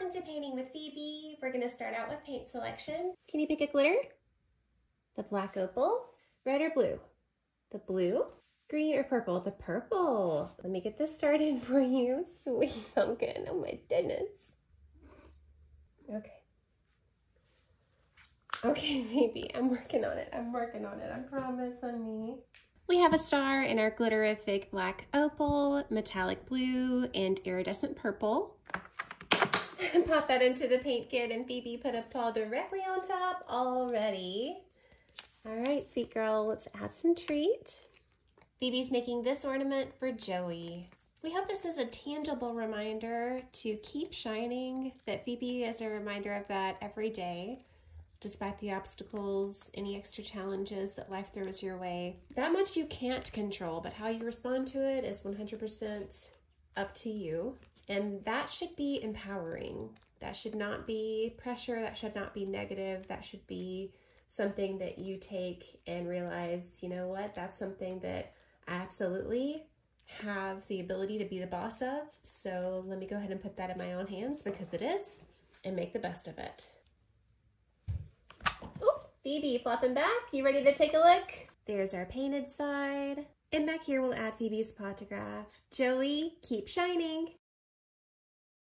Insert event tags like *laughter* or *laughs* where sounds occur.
welcome to Painting with Phoebe. We're gonna start out with paint selection. Can you pick a glitter? The black opal, red or blue? The blue, green or purple? The purple. Let me get this started *laughs* for you. Sweet pumpkin, oh my goodness. Okay. Okay, *laughs* baby, I'm working on it. I'm working on it, I promise, honey. We have a star in our glitterific black opal, metallic blue, and iridescent purple. *laughs* Pop that into the paint kit and Phoebe put a paw directly on top already. All right, sweet girl, let's add some treat. Phoebe's making this ornament for Joey. We hope this is a tangible reminder to keep shining, that Phoebe is a reminder of that every day despite the obstacles, any extra challenges that life throws your way. That much you can't control, but how you respond to it is 100% up to you. And that should be empowering. That should not be pressure. That should not be negative. That should be something that you take and realize, you know what, that's something that I absolutely have the ability to be the boss of. So let me go ahead and put that in my own hands because it is and make the best of it. Phoebe, flopping back. You ready to take a look? There's our painted side. And back here we'll add Phoebe's pawtograph. Joey, keep shining.